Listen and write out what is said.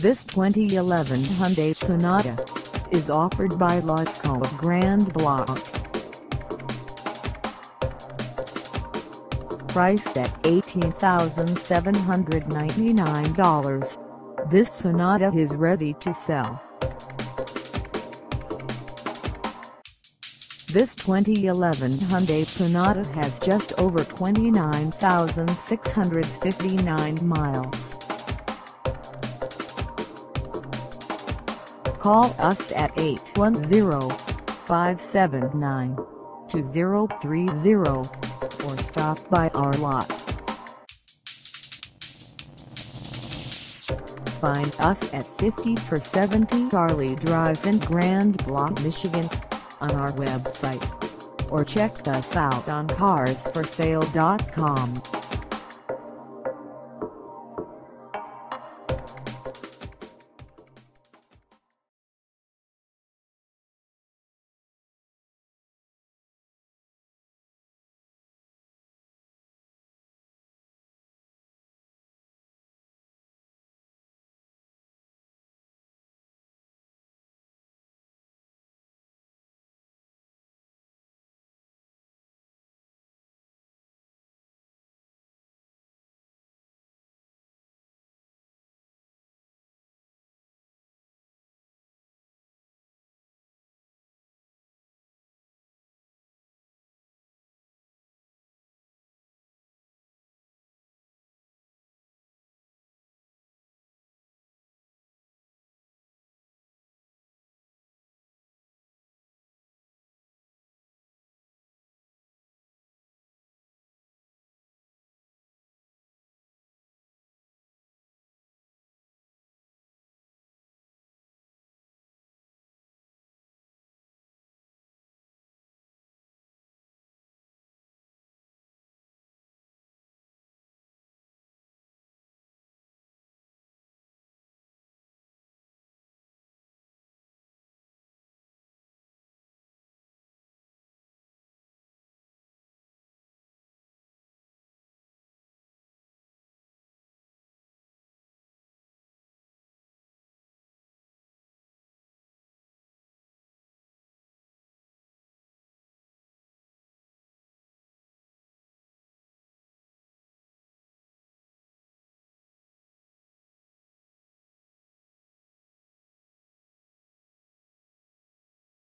This 2011 Hyundai Sonata is offered by Lasco of Grand Blanc. Priced at $18,799, this Sonata is ready to sell. This 2011 Hyundai Sonata has just over 29,659 miles. Call us at 810-579-2030 or stop by our lot. Find us at 50 for 70 Ali Drive in Grand Blanc, Michigan on our website or check us out on carsforsale.com.